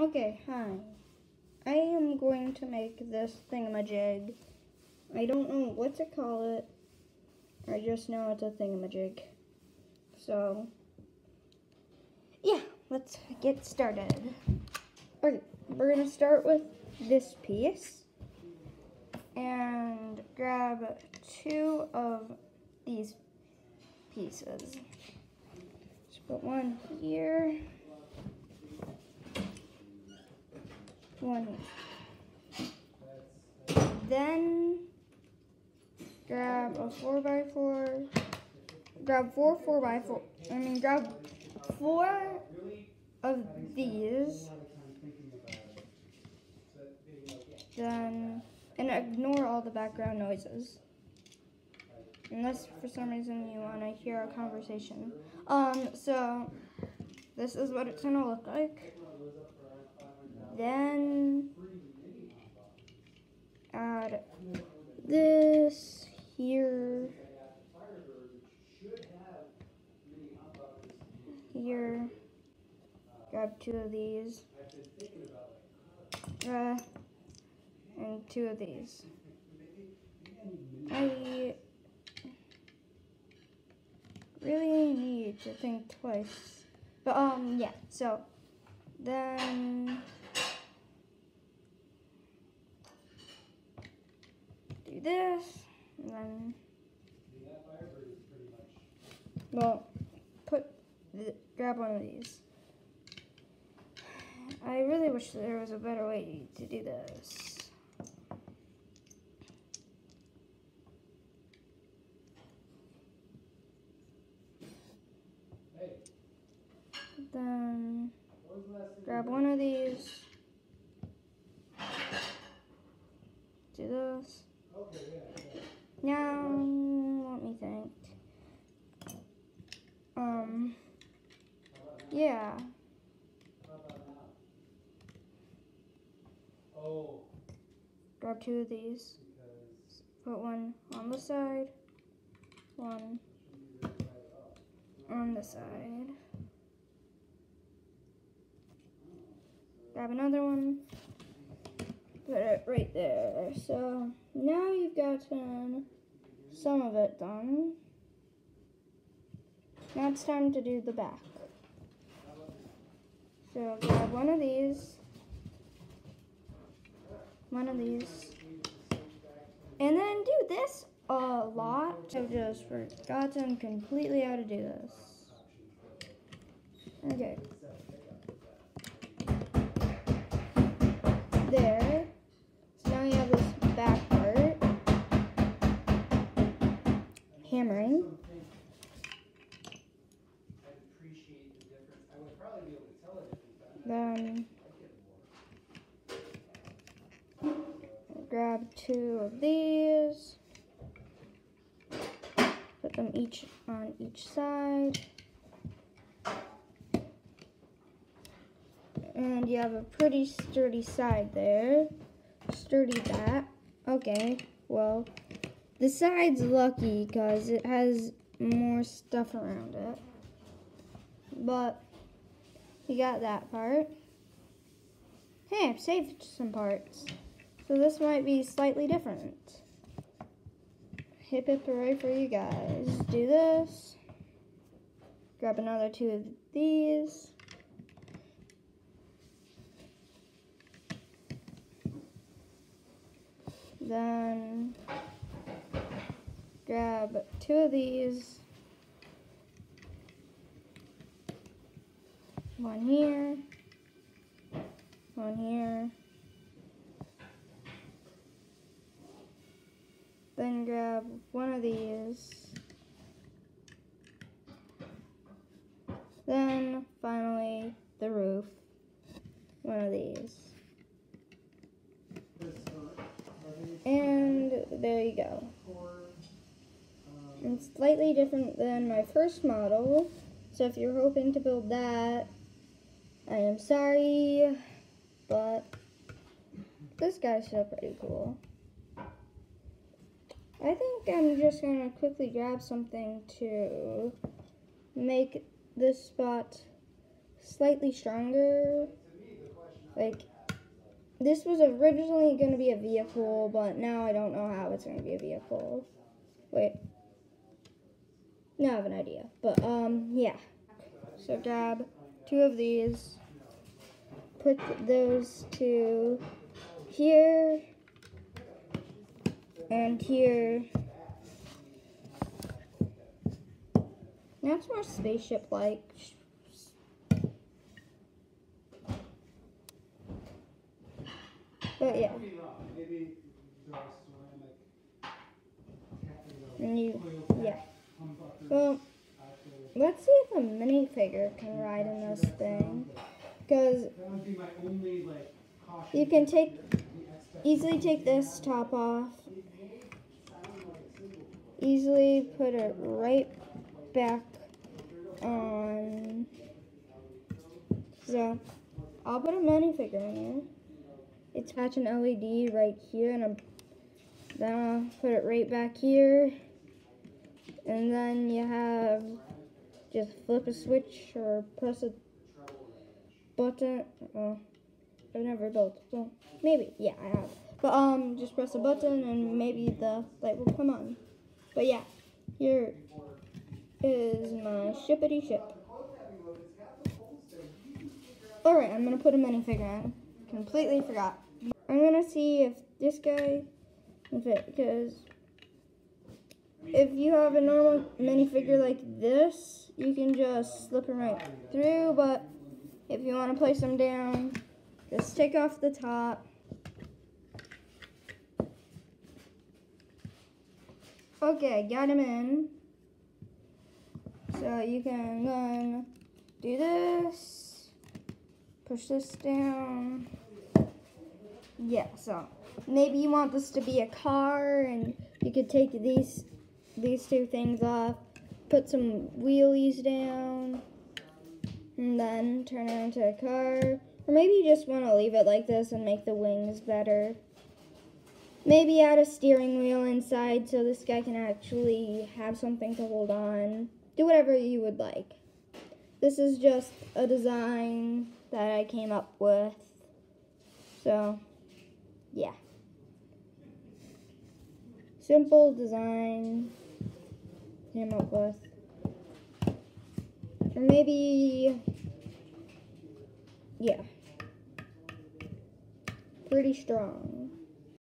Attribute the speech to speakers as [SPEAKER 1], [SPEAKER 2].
[SPEAKER 1] Okay, hi. I am going to make this thingamajig. I don't know what to call it. I just know it's a thingamajig. So, yeah, let's get started. Okay, we're going to start with this piece. And grab two of these pieces. Just put one here. One Then grab a four by four. Grab four four by four. I mean, grab four of these. Then and ignore all the background noises. Unless for some reason you want to hear a conversation. Um, so this is what it's gonna look like. Then add this here. Here. Grab two of these. Uh, and two of these. I really need to think twice. But um yeah, so then this, and then, well, put, the, grab one of these. I really wish there was a better way to do this. Then grab one of these. Do this. Now, let me think. Um, yeah. Grab two of these. Put one on the side, one on the side. Grab another one put it right there. So now you've gotten um, some of it done. Now it's time to do the back. So grab one of these, one of these, and then do this a lot. I've just forgotten completely how to do this. Okay. There. Then grab two of these, put them each on each side. And you have a pretty sturdy side there. Sturdy that. Okay, well, the side's lucky because it has more stuff around it. But you got that part. Hey, I've saved some parts. So this might be slightly different. Hip hip hooray for you guys. Do this. Grab another two of these. Then grab two of these. One here. One here. Then grab one of these. Then finally the roof. One of these. And there you go. It's slightly different than my first model. So if you're hoping to build that, I am sorry, but this guy's still pretty cool. I think I'm just going to quickly grab something to make this spot slightly stronger. Like, this was originally going to be a vehicle, but now I don't know how it's going to be a vehicle. Wait. Now I have an idea. But, um, yeah. So grab two of these. Put those two here and here. It's more spaceship-like. But yeah. And you, yeah. Well, let's see if a minifigure can ride in this thing. Because be only, like, you can take, easily take this top off. Easily put it right back on. So, I'll put a minifigure in here attach an LED right here and I'm, then I'll put it right back here and then you have just flip a switch or press a button well I've never built well maybe yeah I have. But um just press a button and maybe the light will come on. But yeah here is my shippity ship. Alright I'm gonna put a minifigure on completely forgot. I'm gonna see if this guy can fit because if you have a normal minifigure like this, you can just slip him right through, but if you want to place them down, just take off the top. Okay, got them in. So you can then do this, push this down yeah, so maybe you want this to be a car and you could take these these two things off, put some wheelies down, and then turn it into a car. Or maybe you just want to leave it like this and make the wings better. Maybe add a steering wheel inside so this guy can actually have something to hold on. Do whatever you would like. This is just a design that I came up with. So yeah. Simple design came up with. Or maybe, yeah. Pretty strong.